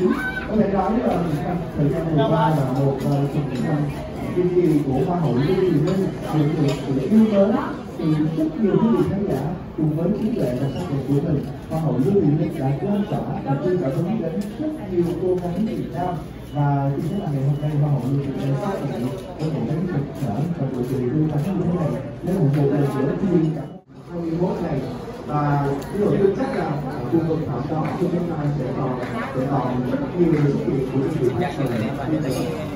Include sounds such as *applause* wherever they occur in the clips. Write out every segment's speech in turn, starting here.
2019 có thể nói là thời gian vừa qua là một trong những năm duy trì của Hoa hậu Lưu Thị Minh nhận được sự yêu mến từ rất nhiều quý vị khán giả cùng với trí tuệ và sắc đẹp của mình, Hoa hậu Lưu Thị Minh đã lan tỏa và truyền cảm hứng đến rất nhiều cô gái Việt Nam. Và chính xác là ngày hôm nay Hoa hậu Lưu Thị Minh rất là có một cái thực sở và buổi tiệc vui vẻ như thế này. Để ủng hộ lần nữa truyền cả 21 ngày và cái nội dung chắc là khu vực thảo đó chúng ta sẽ còn sẽ còn rất nhiều sự kiện của chương trình khác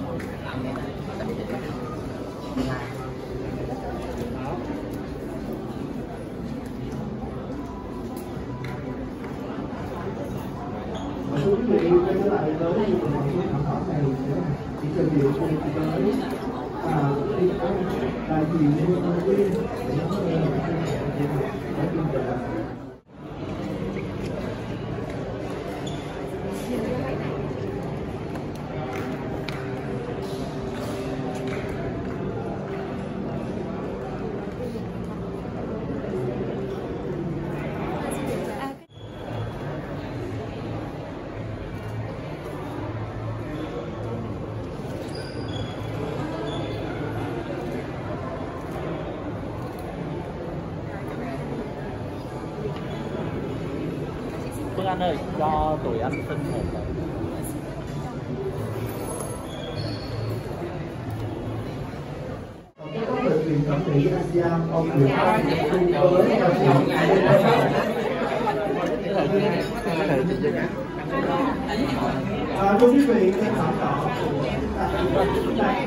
Anh ơi cho tụi anh xin một các mỹ ASEAN ông cùng với À, thưa quý vị, cái thảm đỏ của chúng ta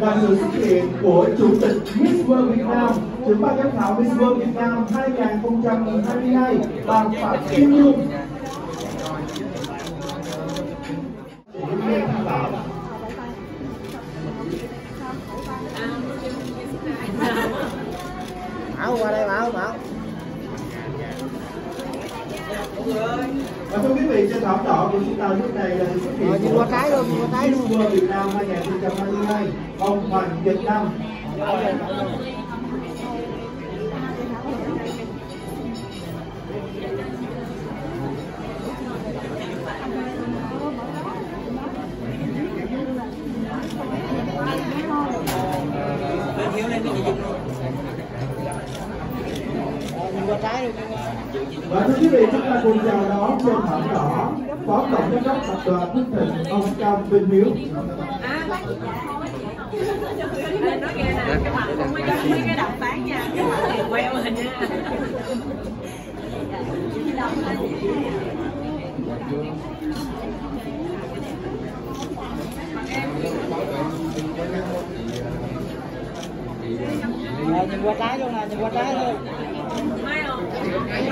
và sự xuất hiện của chủ tịch Miss World Việt Nam, trưởng ban giám khảo Miss World Việt Nam 2022 bà Phạm Kim Nhung. Bảo qua đây Bảo, Bảo. Và thưa quý vị, trên thảm đỏ của chúng ta lúc này là xuất hiện Rồi, nhìn qua cái luôn, qua cái luôn. Miss World Việt Nam 2022, ông Hoàng Việt Nam. Nhìn qua trái luôn. Và thưa quý vị, chúng ta cùng chào đón trên thảm đỏ Phó Tổng Giám đốc Tập đoàn Phước Thịnh, ông Cam Vinh Hiếu. Ê, nói nghe nè, không có giống mấy cái đàm phán nha, queo rồi nha. Nhìn qua trái luôn nè, nhìn qua trái luôn. Không có cái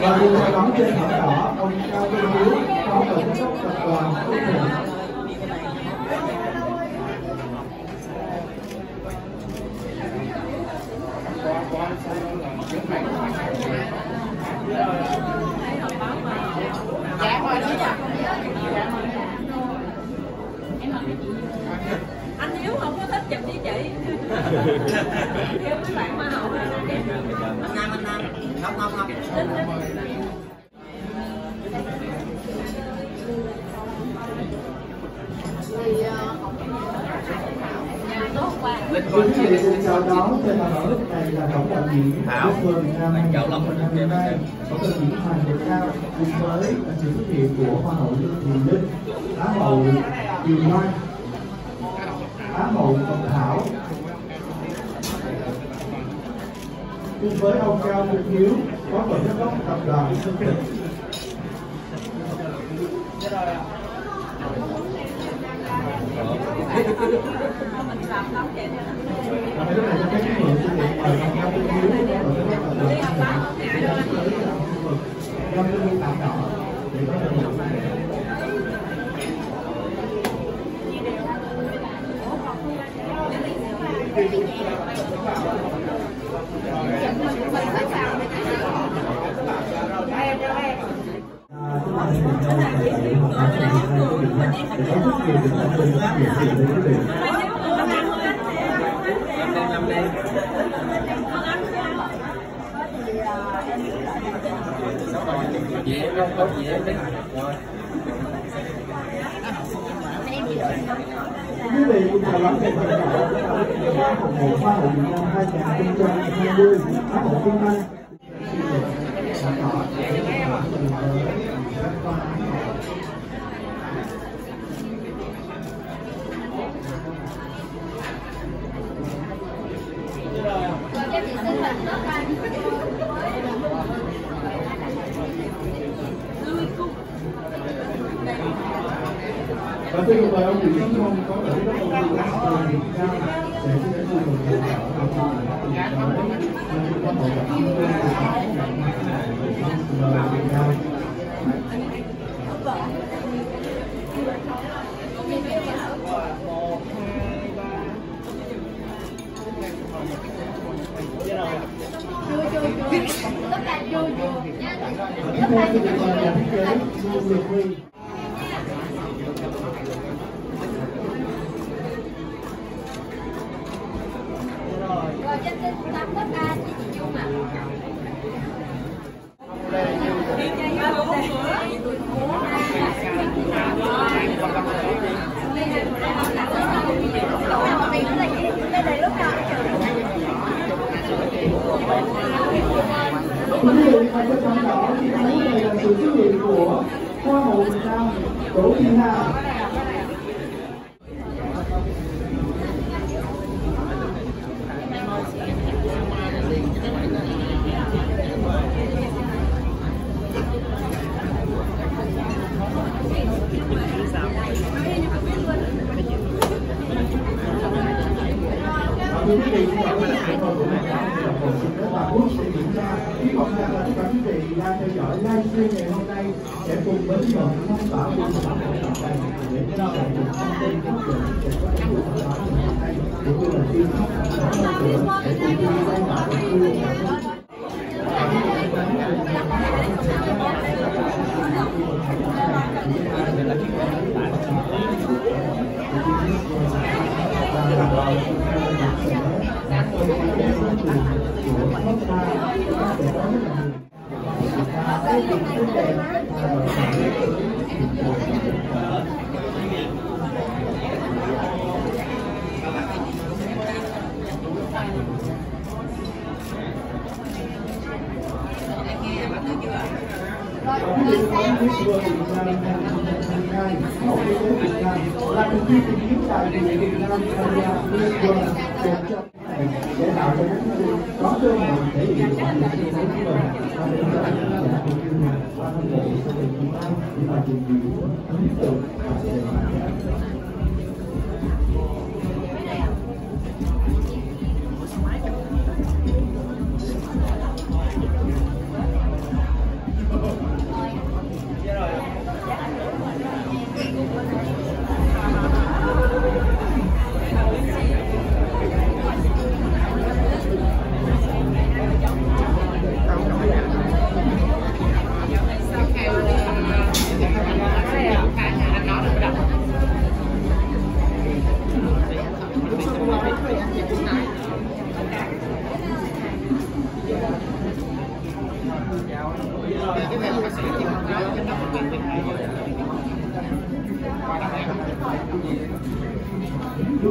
Và cùng chào đón trên thảm đỏ ông Cao Vinh Hiếu, Phó Tổng Giám đốc Tập đoàn Phước Thịnh. Anh Hiếu không có thích chụp với chị. Kêu mấy bạn hoa hậu ra đây. Anh Nam, anh Nam. Không, không, không. Chào đón trên thảm lúc này là tổng đạo diễn Miss World Việt Nam 2022, tổng đạo diễn Hoàng Việt Nam cùng với sự xuất hiện của Hoa hậu Lương Thị Linh, Á hậu Kiều Loan, cùng với ông Cao Minh Hiếu, phó tổng giám đốc tập đoàn Sơn Thịnh. Lúc này cho phép quý vị xin được mời ông Cao Minh Hiếu, phó tổng giám đốc tập đoàn Sơn Thịnh, để đến với khu vực giao lưu tạm đỏ để có thể nhận chị không có gì hết rồi Quý vị cùng chào đón ngày hội hoa hậu một hoa hậu Việt Nam 2020 Hoa Và xin mời ông Nguyễn Tấn Phong có thể có công ty các trường Việt Nam để chúng ta cùng cùng chào đón ông Phong và các bạn chúng ta hội gặp chúng tôi và Việt Nam Tiếp nhà thiết kế Rồi trên kênh tám đất ca chị chị Dung ạ. Quý vị hãy cho hiện của Hoa hậu Việt Nam Đỗ Thị Hà Và thưa quý vị, như vậy là cái hội của mình đã được một sự rất là quốc sẽ diễn ra. Hy vọng rằng là tất cả quý vị đang theo dõi livestream ngày hôm nay sẽ cùng với một phong tỏa của sản phẩm tập này để chia sẻ những thông tin tiêu chuẩn để có thể được sản phẩm ngày hôm nay cũng như là chuyên sóc sản phẩm của để cùng nhau lan tỏa và chia sẻ là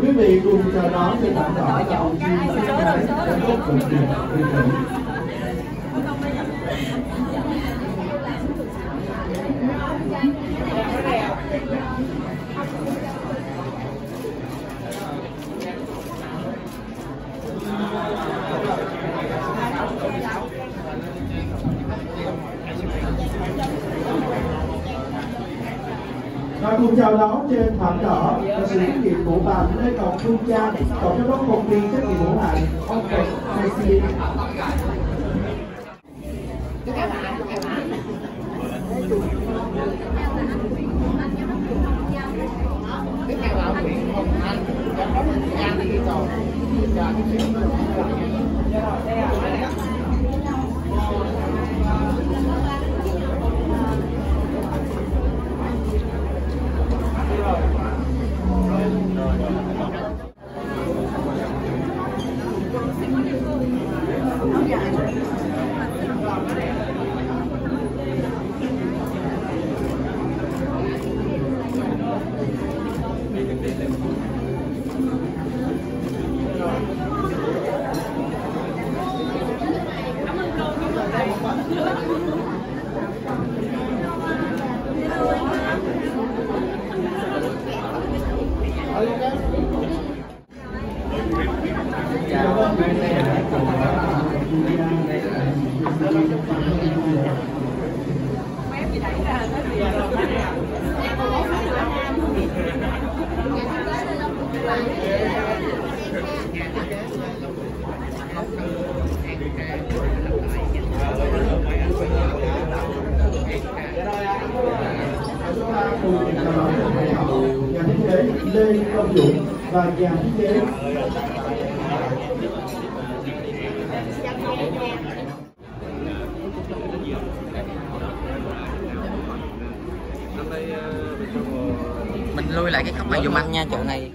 quý vị, cùng chờ đón sự tạm đỏ và hậu chi sức khỏe giám đốc bệnh viện cùng chào đón trên thảm đỏ là sự xuất hiện của bà Lê Ngọc Phương Trang, tổng giám đốc công ty trách nhiệm hữu hạn Ông Phật CC. cùng chào Hải Hậu, nhà thiết kế Lê Công Dũng và nhà thiết kế mình lui lại cái không mà dùng ăn nha chỗ này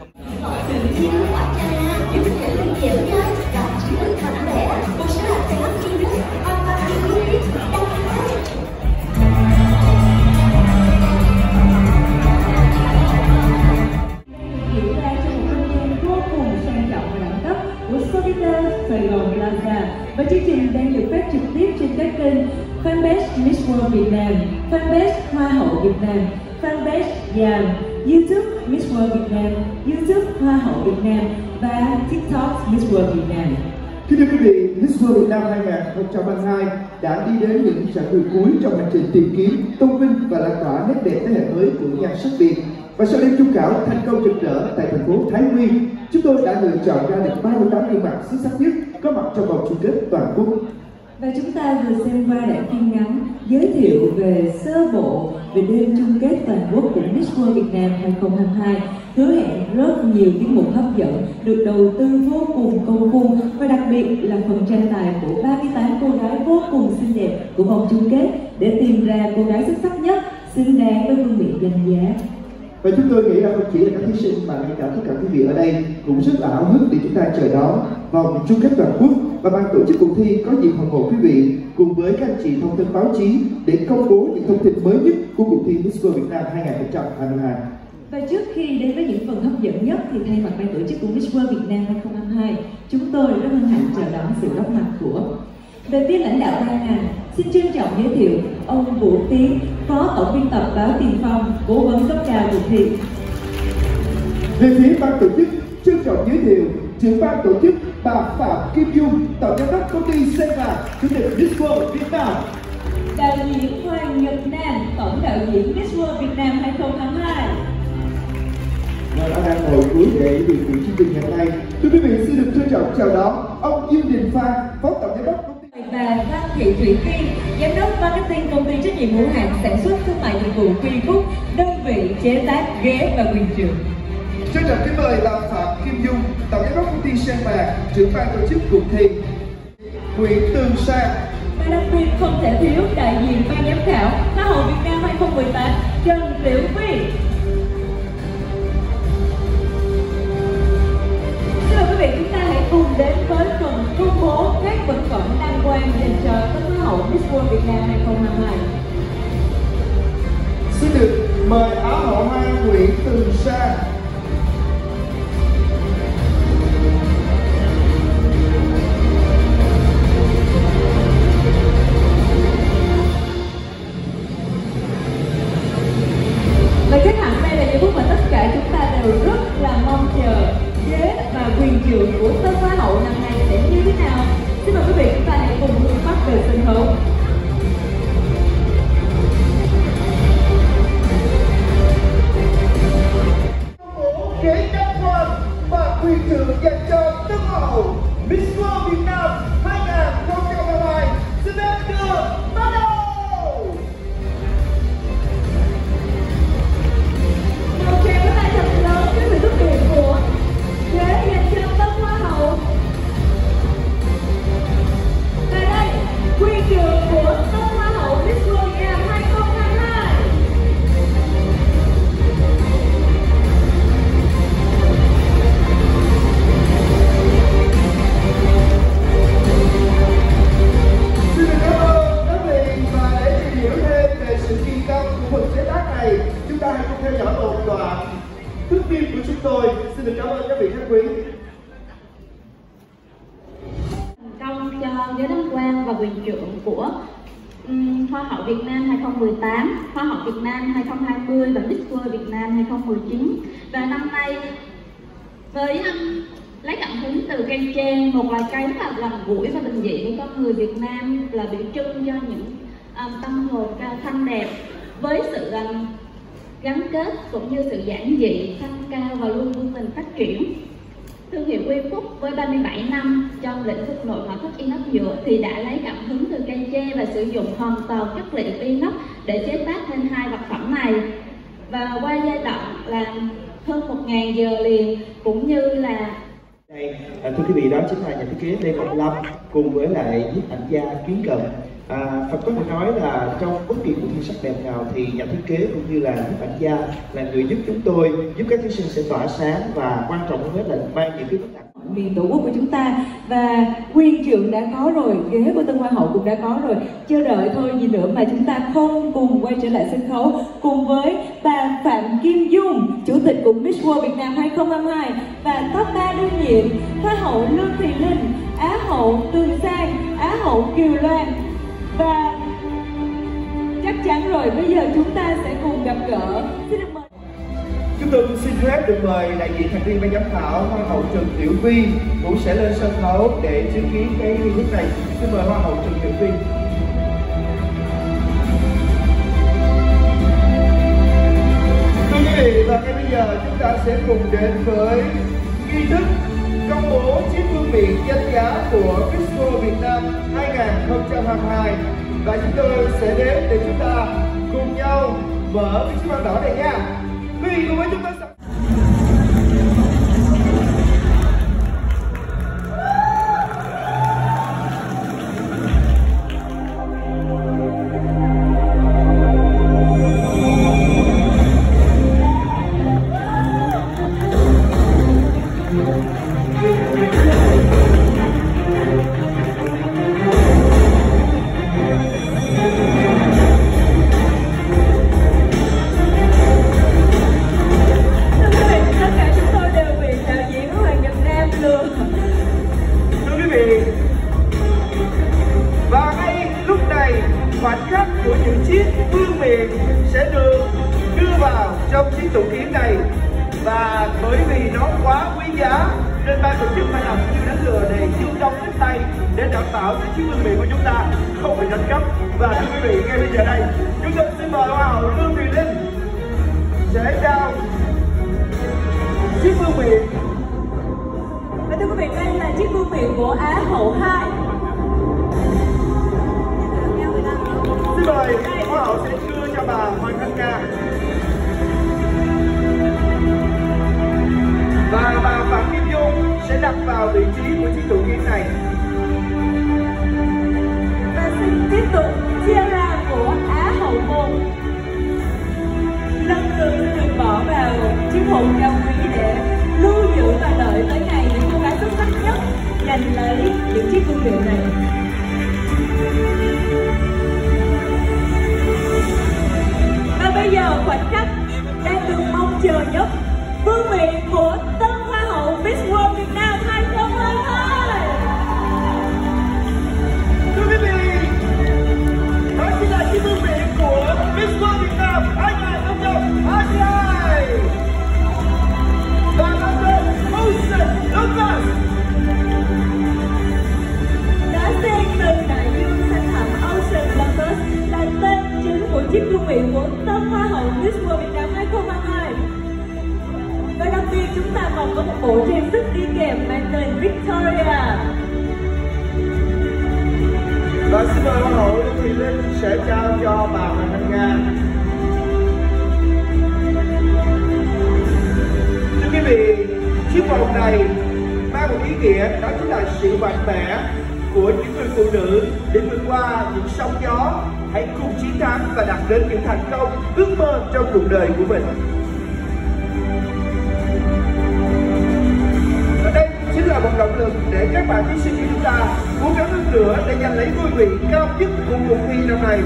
Việt Nam, fanpage Giàng, YouTube Miss World Việt Nam, YouTube Hoa hậu Việt Nam và TikTok Miss World Việt Nam. Kính thưa quý vị, Miss World Việt Nam 2022 đã đi đến những chặng đường cuối trong hành trình tìm kiếm, tôn vinh và lan tỏa nét đẹp thế hệ mới của nhan sắc Việt. Và sau đêm chung khảo thành công rực rỡ tại thành phố Thái Nguyên, chúng tôi đã lựa chọn ra được 38 gương mặt xuất sắc nhất có mặt trong vòng chung kết toàn quốc. Và chúng ta vừa xem qua đoạn phim ngắn giới thiệu về sơ bộ về đêm chung kết toàn quốc của Miss World Việt Nam 2022 hứa hẹn rất nhiều tiết mục hấp dẫn, được đầu tư vô cùng công phu và đặc biệt là phần tranh tài của 38 cô gái vô cùng xinh đẹp của vòng chung kết để tìm ra cô gái xuất sắc nhất, xứng đáng với vương miện danh giá. Và chúng tôi nghĩ rằng không chỉ là các thí sinh mà ngay cả tất cả quý vị ở đây cũng rất là háo hức để chúng ta chờ đón vòng chung kết toàn quốc và ban tổ chức cuộc thi có dịp hồng hộ quý vị cùng với các anh chị thông tin báo chí để công bố những thông tin mới nhất của cuộc thi Miss World Việt Nam 2022. Và trước khi đến với những phần hấp dẫn nhất thì thay mặt ban tổ chức của Miss World Việt Nam 2022, chúng tôi rất hân hạnh chào đón sự góp mặt của về phía lãnh đạo ban ngành, xin trân trọng giới thiệu ông Vũ Tiến, Phó Tổng biên tập báo Tiền Phong, cố vấn cấp cao cuộc thi. Về phía ban tổ chức, trân trọng giới thiệu trưởng ban tổ chức bà Phạm Kim Dung, tổng giám đốc công ty Seva, chủ tịch Miss World Việt Nam. Đạo diễn Hoàng Nhật Nam, Tổng đạo diễn Miss World Việt Nam 2022. Và đã đang ngồi cuối để điều khiển chương trình ngày hôm nay. Thưa quý vị, xin được trân trọng chào đón ông Dương Đình Phan, Phó Tổng giám đốc công ty và Văn Thị Thủy Tiên, Giám đốc Marketing công ty trách nhiệm hữu hạn sản xuất thương mại dịch vụ Quy Phúc, đơn vị chế tác ghế và quyền trường. Trân trọng kính mời bà Phạm Kim Dung, Tổng giám đốc công ty Seva, trưởng ban tổ chức cuộc thi. Nguyễn Tường Sang, Và đặc biệt không thể thiếu đại diện ban giám khảo Hoa hậu Việt Nam 2018 Trần Tiểu Phi. Xin mời quý vị chúng ta hãy cùng đến với phần công bố các vật phẩm đăng quang dành cho các Hoa hậu Miss World Việt Nam 2022. xin được mời Á hậu Hoa Nguyễn Tường Sang. cùng theo dõi một đoạn thức phim của chúng tôi. Xin được cảm ơn các vị khách quý. Công cho giới đăng quang và quyền trưởng của um, Hoa hậu Việt Nam 2018, Hoa hậu Việt Nam 2020 và Miss World Việt Nam 2019. Và năm nay với um, lấy cảm hứng từ cây tre một loài cây rất là gần gũi và bình dị của con người Việt Nam là biểu trưng cho những um, tâm hồn thanh đẹp với sự um, gắn kết cũng như sự giản dị, tăng cao và luôn vươn mình phát triển. Thương hiệu Quy Phúc với 37 năm trong lĩnh vực nội ngoại thất inox nhựa thì đã lấy cảm hứng từ cây tre và sử dụng hoàn toàn chất liệu inox để chế tác nên hai vật phẩm này. Và qua giai đoạn làm hơn 1.000 giờ liền cũng như là đây, à, thưa quý vị đó chính là nhà thiết kế Lê Ngọc Lâm cùng với lại nhiếp ảnh gia Kiến Cầm À, Phật có thể nói là trong bất kỳ cuộc thi sắc đẹp nào thì nhà thiết kế cũng như là nhiếp ảnh gia là người giúp chúng tôi giúp các thí sinh sẽ tỏa sáng và quan trọng hơn hết là mang những cái bức ảnh. Miền tổ quốc của chúng ta và quyền trưởng đã có rồi ghế của tân hoa hậu cũng đã có rồi. Chờ đợi thôi gì nữa mà chúng ta không cùng quay trở lại sân khấu cùng với bà Phạm Kim Dung chủ tịch của Miss World Việt Nam 2022 và top 3 đương nhiệm hoa hậu Lương Thị Linh Á hậu Tường Sang Á hậu Kiều Loan và chắc chắn rồi, bây giờ chúng ta sẽ cùng gặp gỡ xin được mời Chúng tôi xin phép được mời đại diện thành viên ban giám khảo Hoa hậu Trần Tiểu Vi cũng sẽ lên sân khấu để chứng kiến cái nghi thức này. Xin mời Hoa hậu Trần Tiểu Vi. Thưa quý vị, và ngay bây giờ chúng ta sẽ cùng đến với nghi thức công bố chiếc vương miện danh giá của Expo Việt Nam 2022 và chúng tôi sẽ đến để chúng ta cùng nhau mở cái chiếc băng đỏ này nha. Quý vị cùng với chúng tôi Hoàng Thanh Ca và bà Phạm Kim Dung sẽ đặt vào vị trí của chiếc tủ kim này. Và xin tiếp tục chia ra của Á hậu môn. Lần lượt được bỏ vào chiếc hộp cao quý để lưu giữ và đợi tới ngày những cô gái xuất sắc nhất giành lấy những chiếc vương miện này. Bây giờ khoảnh khắc đang được mong chờ nhất. Vương miện của tân hoa hậu Miss World Việt Nam 2022. Thưa quý vị, Đó chính là chiếc vương miện của Miss World Việt Nam 2020 Và mang tên Ocean Lucas. của chiếc vương miện của tân hoa hậu Miss World Việt Nam 2022 và đặc biệt chúng ta còn có một bộ trang sức đi kèm mang tên Victoria. Và xin mời hoa hậu Thị Linh sẽ trao cho bà Hoàng Thanh Nga. Thưa quý vị, chiếc vòng này mang một ý nghĩa đó chính là sự mạnh mẽ của những người phụ nữ để vượt qua những sóng gió hãy cùng chiến thắng và đạt đến những thành công ước mơ trong cuộc đời của mình. Và đây chính là một động lực để các bạn thí sinh chúng ta cố gắng hơn nữa để giành lấy ngôi vị cao nhất của cuộc thi năm nay.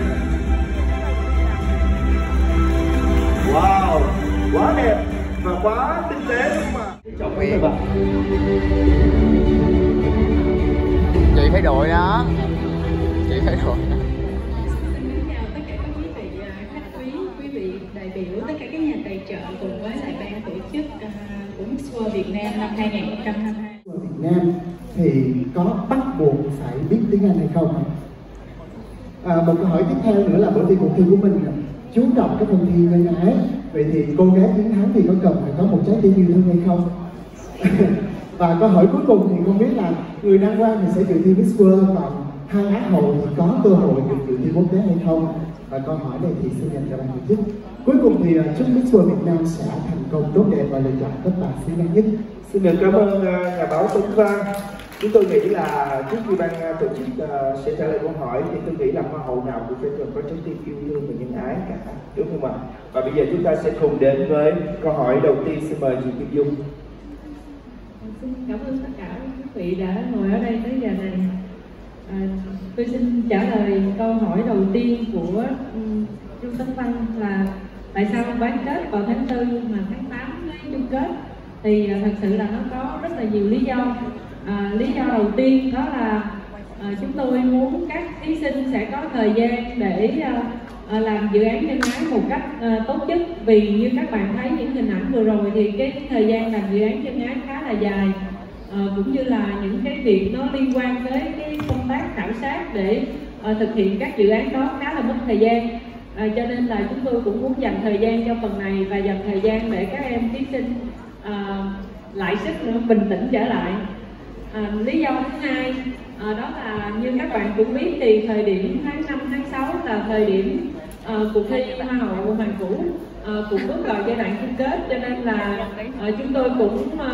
Wow, quá đẹp và quá tinh tế đúng không ạ chào quý vị chị thấy đội đó. Chị thấy đội đó. Trợ cùng với lại ban tổ chức uh, của Miss World Việt Nam năm 2022. Việt Nam thì có bắt buộc phải biết tiếng Anh hay không? À, một câu hỏi tiếp theo nữa là bởi vì cuộc thi của mình chú trọng cái phần thi nhân ái vậy thì cô gái chiến thắng thì có cần phải có một trái tim yêu thương hay không? *laughs* và câu hỏi cuối cùng thì không biết là người đăng quang thì sẽ dự thi Miss World còn hai á hậu thì có cơ hội được dự thi quốc tế hay không? Và câu hỏi này thì xin dành cho ban tổ chức. Cuối cùng thì uh, chúc Miss World Việt Nam sẽ thành công tốt đẹp và lựa chọn các bạn xứng đáng nhất. Xin được cảm ơn ờ, nhà báo Tuấn Văn. Chúng tôi nghĩ là trước khi ban ờ, tổ chức sẽ trả lời câu hỏi thì tôi nghĩ là hoa hậu nào cũng phải cần có trái tim yêu thương và nhân ái cả, đúng không ạ? Và bây giờ chúng ta sẽ cùng đến với câu hỏi đầu tiên. Xin mời chị Kim Dung. Xin cảm ơn tất cả quý vị đã ngồi ở đây tới giờ này. À, tôi xin trả lời câu hỏi đầu tiên của um, Trương Tấn Văn là tại sao bán kết vào tháng 4 mà tháng 8 mới chung kết? Thì à, thật sự là nó có rất là nhiều lý do. À, lý do đầu tiên đó là à, chúng tôi muốn các thí sinh sẽ có thời gian để à, à, làm dự án nhân ái một cách à, tốt nhất. Vì như các bạn thấy những hình ảnh vừa rồi thì cái thời gian làm dự án nhân ái khá là dài. À, cũng như là những cái việc nó liên quan tới cái công tác khảo sát để à, thực hiện các dự án đó khá là mất thời gian à, cho nên là chúng tôi cũng muốn dành thời gian cho phần này và dành thời gian để các em thí sinh à, lại sức nữa bình tĩnh trở lại. À, lý do thứ hai à, đó là như các bạn cũng biết thì thời điểm tháng 5, tháng 6 là thời điểm à, cuộc thi hoa hậu hoàng vũ à, cũng bước vào giai đoạn chung kết. Cho nên là à, chúng tôi cũng à,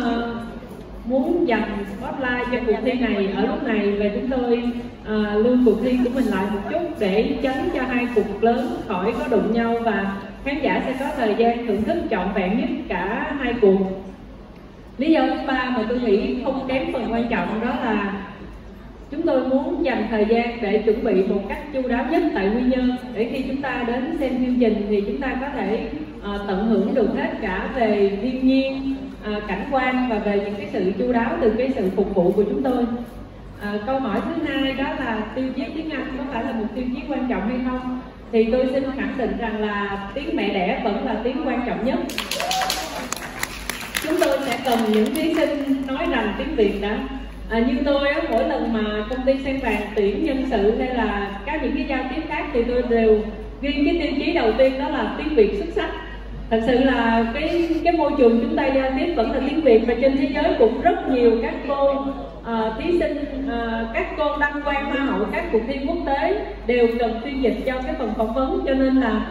muốn dành spotlight cho cuộc thi này ở lúc này và chúng tôi ờ, à, lưu cuộc thi của mình lại một chút để tránh cho hai cuộc lớn khỏi có đụng nhau và khán giả sẽ có thời gian thưởng thức trọn vẹn nhất cả hai cuộc. Lý do thứ ba mà tôi nghĩ không kém phần quan trọng đó là chúng tôi muốn dành thời gian để chuẩn bị một cách chu đáo nhất tại quy nhơn. Để khi chúng ta đến xem chương trình thì chúng ta có thể uh, tận hưởng được hết cả về thiên nhiên Ờ, cảnh quan và về những cái sự chu đáo từ cái sự phục vụ của chúng tôi. À, câu hỏi thứ hai đó là tiêu chí tiếng Anh có phải là một tiêu chí quan trọng hay không? Thì tôi xin khẳng định rằng là tiếng mẹ đẻ vẫn là tiếng quan trọng nhất. Chúng tôi sẽ cần những thí sinh nói rằng tiếng Việt đã. À, như tôi á, mỗi lần mà công ty sen vàng tuyển nhân sự hay là các những cái giao tiếp khác thì tôi đều ghi cái tiêu chí đầu tiên đó là tiếng Việt xuất sắc thật sự là cái cái môi trường chúng ta giao tiếp vẫn là tiếng Việt và trên thế giới cũng rất nhiều các cô uh, thí sinh uh, các cô đăng quang hoa hậu các cuộc thi quốc tế đều cần phiên dịch cho cái phần phỏng vấn. Cho nên là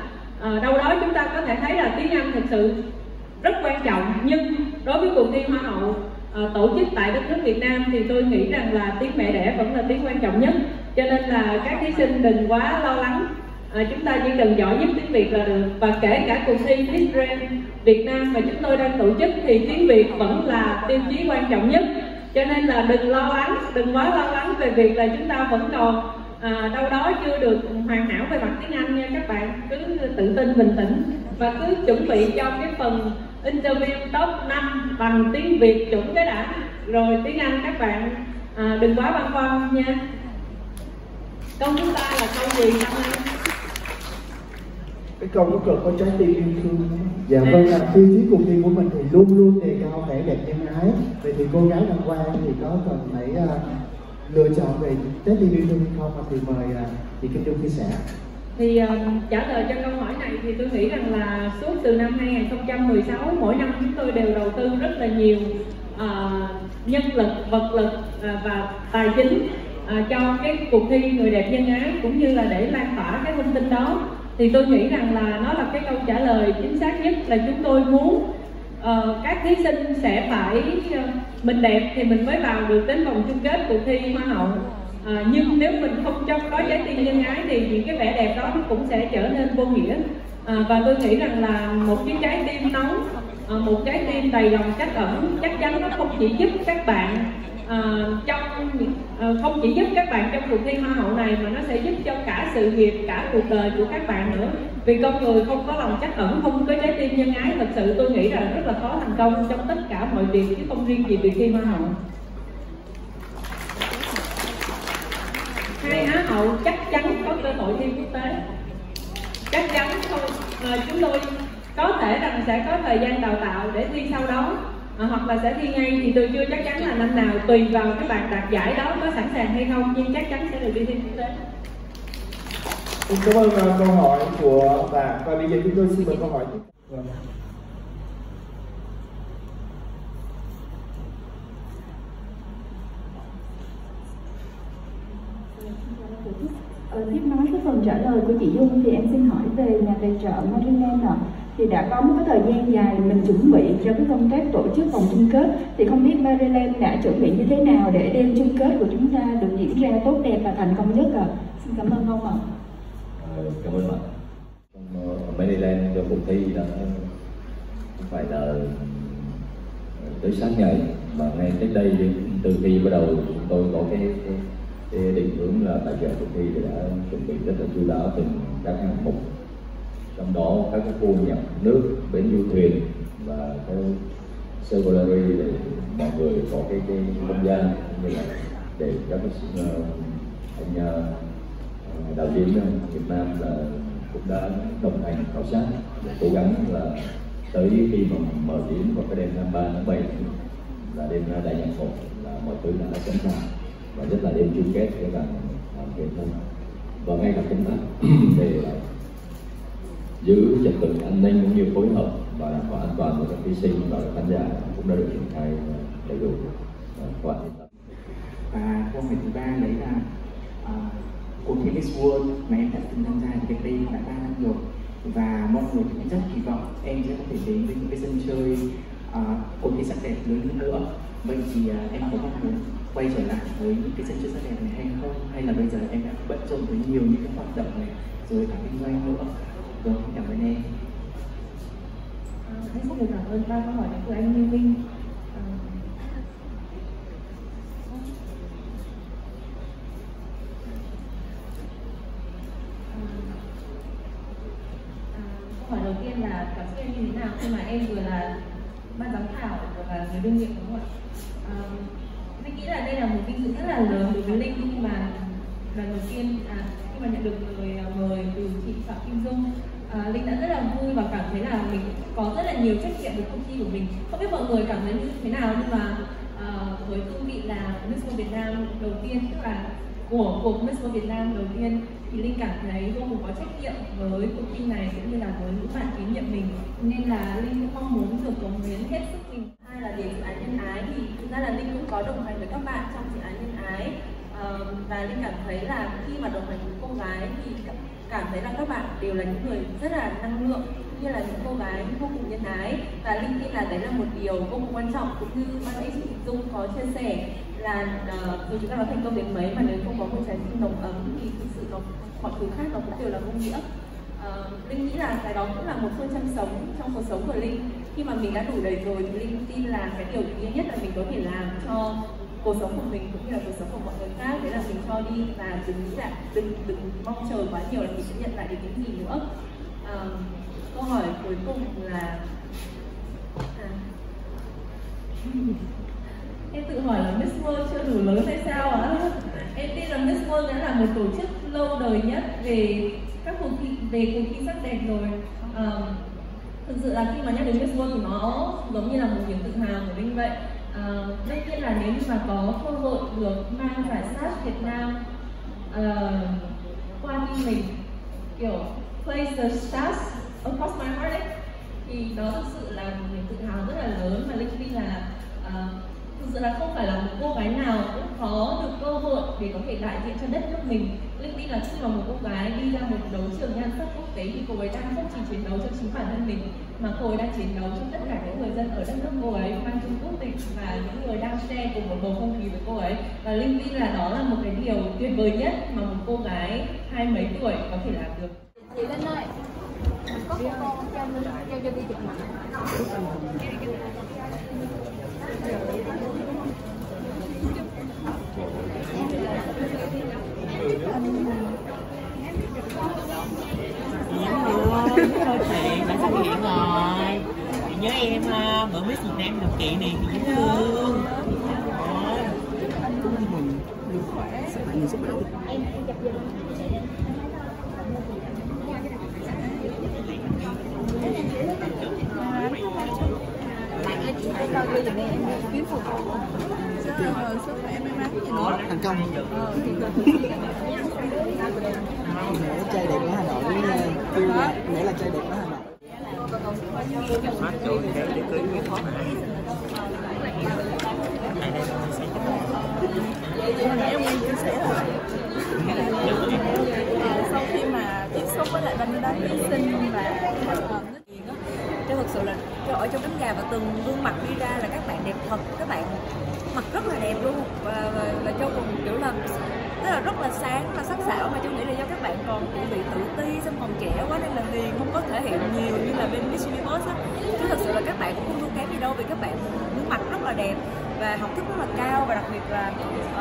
uh, đâu đó chúng ta có thể thấy là tiếng Anh thật sự rất quan trọng. Nhưng đối với cuộc thi hoa hậu uh, tổ chức tại đất nước Việt Nam thì tôi nghĩ rằng là tiếng mẹ đẻ vẫn là tiếng quan trọng nhất. Cho nên là các thí sinh đừng quá lo lắng à, chúng ta chỉ cần giỏi nhất tiếng Việt là được. Và kể cả cuộc thi Miss Grand Việt Nam mà chúng tôi đang tổ chức thì tiếng Việt vẫn là tiêu chí quan trọng nhất. Cho nên là đừng lo lắng đừng quá lo lắng về việc là chúng ta vẫn còn à, đâu đó chưa được hoàn hảo về mặt tiếng Anh nha các bạn. Cứ tự tin bình tĩnh và cứ chuẩn bị cho cái phần interview top 5 bằng tiếng Việt chuẩn cái đã. Rồi tiếng Anh các bạn à, đừng quá băn khoăn nha. Câu thứ ba là câu gì năm nay cái câu có cần có trái tim yêu thương. Dạ vâng ạ, tiêu chí cuộc thi của mình thì luôn luôn đề cao vẻ đẹp nhân ái Vậy thì cô gái đăng quang thì có cần phải uh, lựa chọn về trái tim yêu thương hay không? Thì mời uh, chị Kim Dung chia sẻ thì uh, trả lời cho câu hỏi này thì tôi nghĩ rằng là suốt từ năm 2016 mỗi năm chúng tôi đều đầu tư rất là nhiều uh, nhân lực, vật lực uh, và tài chính uh, cho cái cuộc thi người đẹp nhân ái cũng như là để lan tỏa cái thông tin đó thì tôi nghĩ rằng là nó là cái câu trả lời chính xác nhất là chúng tôi muốn uh, các thí sinh sẽ phải uh, mình đẹp thì mình mới vào được đến vòng chung kết cuộc thi hoa hậu. À, nhưng nếu mình không cho có trái tim nhân ái thì những cái vẻ đẹp đó nó cũng sẽ trở nên vô nghĩa. À, và tôi nghĩ rằng là một cái trái tim nóng Ờ, một trái tim đầy lòng trắc ẩn chắc chắn nó không chỉ giúp các bạn uh, trong uh, không chỉ giúp các bạn trong cuộc thi hoa hậu này mà nó sẽ giúp cho cả sự nghiệp cả cuộc đời của các bạn nữa. Vì con người không có lòng trắc ẩn không có trái tim nhân ái thật sự tôi nghĩ là rất là khó thành công trong tất cả mọi việc chứ không riêng gì việc thi hoa hậu. Hai á hậu chắc chắn có cơ hội thi quốc tế. Chắc chắn không à, chúng tôi có thể rằng sẽ có thời gian đào tạo để thi sau đó à, hoặc là sẽ thi ngay thì tôi chưa chắc chắn là năm nào tùy vào các bạn đạt giải đó có sẵn sàng hay không nhưng chắc chắn sẽ được đi thi quốc tế Xin cảm ơn uh, câu hỏi của bạn và bây giờ chúng tôi xin mời câu hỏi tiếp. Vâng. Ờ, tiếp nói cái phần trả lời của chị Dung thì em xin hỏi về nhà tài trợ Maryland ạ. Thì đã có một cái thời gian dài mình chuẩn bị cho cái công tác tổ chức vòng chung kết thì không biết Maryland đã chuẩn bị như thế nào để đêm chung kết của chúng ta được diễn ra tốt đẹp và thành công nhất ạ? Xin cảm ơn ông ạ. à, cảm ơn bạn. Ờ, Maryland cho cuộc thi đã không phải là ờ, tới sáng ngày mà ngay trước đây từ khi bắt đầu chúng tôi có cái, cái cái định hướng là tại giờ cuộc thi thì đã chuẩn bị rất là chú đáo từng các hạng mục trong đó các cái khu nhập nước bến du thuyền và cái servology để mọi người có cái cái không gian như là để các cái uh, anh uh, đạo diễn Việt Nam là cũng đã đồng hành khảo sát để cố gắng là tới khi mà mở diễn vào cái đêm 23 tháng 7 là đêm đại nhạc hội là mọi thứ đã sẵn sàng và nhất là đêm chung kết với bạn Việt Nam. Và ngay cả công tác để giữ trật tự an ninh cũng như phối hợp và đảm bảo an toàn của các thí sinh và khán giả cũng đã được triển khai à, đầy đủ. Và và câu hỏi thứ ba đấy là à, cuộc thi Miss World mà em đã từng tham gia thì cách đây đã ba năm rồi. Và mọi người cũng rất kỳ vọng em sẽ có thể đến với những cái sân chơi à, cuộc thi sắc đẹp lớn hơn nữa. Vậy thì à, em có mong muốn quay trở lại với những cái sân chơi sắc đẹp này hay không? Hay là bây giờ em đã bận rộn với nhiều những cái hoạt động này rồi cả kinh doanh nữa? Vâng cảm ơn em à, anh, xin được cảm ơn ba câu hỏi của anh Như Minh. À, à, câu hỏi đầu tiên là cảm xúc em như thế nào khi mà em vừa là ban giám khảo vừa là người đương nhiệm đúng không ạ? À, mình nghĩ là đây là một vinh dự rất là lớn đối với linh khi mà lần đầu tiên à, khi mà nhận được lời mời từ chị phạm kim dung. Ờ, à, linh đã rất là vui và cảm thấy là mình có rất là nhiều trách nhiệm với công ty của mình. Không biết mọi người cảm thấy như thế nào nhưng mà à, với cương vị là Miss World Việt Nam đầu tiên tức là của cuộc Miss World Việt Nam đầu tiên thì linh cảm thấy vô cùng có trách nhiệm với cuộc thi này cũng như là với những bạn tín nhiệm mình. Nên là linh cũng mong muốn được cống hiến hết sức mình. Hai là đến dự án nhân ái thì thực ra là linh cũng có đồng hành với các bạn trong dự án nhân ái uh, và linh cảm thấy là khi mà đồng hành với cô gái thì cảm thấy là các bạn đều là những người rất là năng lượng như là những cô gái vô cùng nhân ái. Và linh tin là đấy là một điều vô cùng quan trọng cũng như ban nãy chị Dung có chia sẻ là uh, dù chúng ta có thành công đến mấy mà nếu không có một trái tim nồng ấm thì thực sự nó mọi thứ khác nó cũng đều là vô nghĩa. Uh, linh nghĩ là cái đó cũng là một phương châm sống trong cuộc sống của linh. Khi mà mình đã đủ đầy rồi thì linh tin là cái điều duy nhất là mình có thể làm cho cuộc sống của mình cũng như là cuộc sống của mọi người khác. Thế là mình cho đi và đừng nghĩ là đừng đừng mong chờ quá nhiều là mình sẽ nhận lại được những gì nữa. À, câu hỏi cuối cùng là à. em tự hỏi là Miss World chưa đủ lớn hay sao ạ? Em tin là Miss World đã là một tổ chức lâu đời nhất về các cuộc thi về cuộc thi sắc đẹp rồi. À, thực sự là khi mà nhắc đến Miss World thì nó giống như là một niềm tự hào của linh vậy à, đương nhiên là nếu như mà có cơ hội được mang giải sát Việt Nam uh, qua đi mình kiểu place the stars across my heart ấy, thì đó thực sự là một niềm tự hào rất là lớn mà linh tin là uh, thực sự là không phải là một cô gái nào cũng có được cơ hội để có thể đại diện cho đất nước mình. Linh tin là khi mà một cô gái đi ra một đấu trường nhan sắc quốc tế thì cô ấy đang không chỉ chiến đấu cho chính bản thân mình, mà cô ấy đang chiến đấu cho tất cả những người dân ở đất nước cô ấy mang chung quốc tịch và những người đang share cùng một bầu không khí với cô ấy. Và linh tin là đó là một cái điều tuyệt vời nhất mà một cô gái hai mấy tuổi có thể làm được. Chị Linh ơi, có cô con cho cho cho đi chụp mặt thôi chị đã xuất hiện rồi chị nhớ em ha bữa Miss Việt Nam được chị này thì dễ thương. Khỏe sức khỏe sức khỏe em chụp giùm bạn ơi chị hãy coi giùm em em kiếm phục vụ sức khỏe may mắn gì nữa thành công. Mẹ trai đẹp ở Hà Nội kêu là mẹ là trai đẹp ở Hà Nội. Phát chỗ để cưới cái khó nãy em nghe chia sẻ rồi sau khi mà tiếp xúc với lại bánh đá thí sinh và cho thực sự là cho ở trong cánh gà và từng gương mặt đi ra là các bạn đẹp thật các bạn mặt rất là đẹp luôn. Và và, và cho cùng kiểu là rất là rất là sáng và sắc sảo mà tôi nghĩ là do các bạn còn kiểu bị tự ti xong còn trẻ quá nên là hiền không có thể hiện nhiều như là bên Miss Universe á. Chứ thật sự là các bạn cũng không thua kém gì đâu vì các bạn gương mặt rất là đẹp và học thức rất là cao và đặc biệt là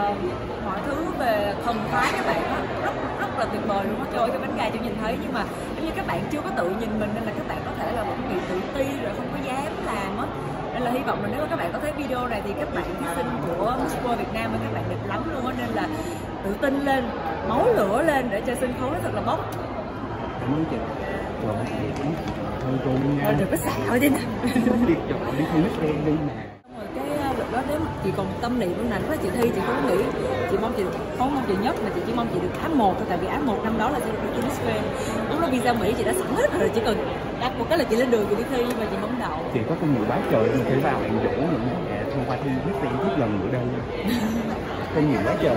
uh, mọi thứ về thần thái các bạn đó, rất rất là tuyệt vời luôn á. Trời ơi cái bánh gà tôi nhìn thấy. Nhưng mà giống như các bạn chưa có tự nhìn mình nên là các bạn có thể là vẫn bị tự ti rồi không có dám làm á. Nên là hy vọng là nếu mà các bạn có thấy video này thì các bạn thí sinh của Miss World Việt Nam các bạn đẹp lắm luôn á. Nên là tự tin lên máu lửa lên để cho sân khấu nó thật là bốc. Cảm ơn chị. Rồi thôi cô nha. Đừng có xạo đi. Nè đi đi không biết đi mà. Cái lúc đó nếu chị còn tâm niệm lúc nào đó chị thi chị không nghĩ chị mong chị không mong chị nhất mà chị chỉ mong chị được ám một thôi tại vì ám một năm đó là chị được Miss Grand lúc đó visa Mỹ chị đã sẵn hết rồi chỉ cần đặt một cái là chị lên đường chị đi thi mà chị không đậu chị có công nhiều bá trời nhưng cái vào bạn dỗ những mẹ thông qua thi Miss Grand lần nữa đâu *laughs* công nhiều quá trời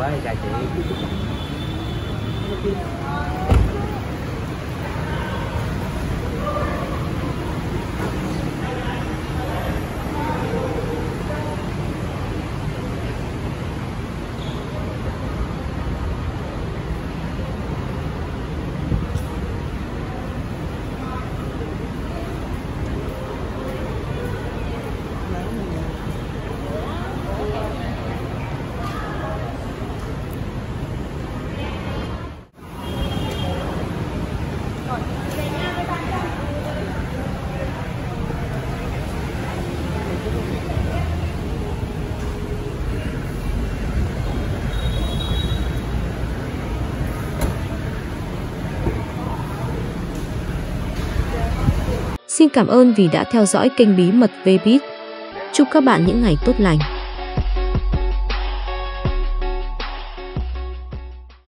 Rồi, chào chị. Xin cảm ơn vì đã theo dõi kênh Bí mật Vbiz. Chúc các bạn những ngày tốt lành.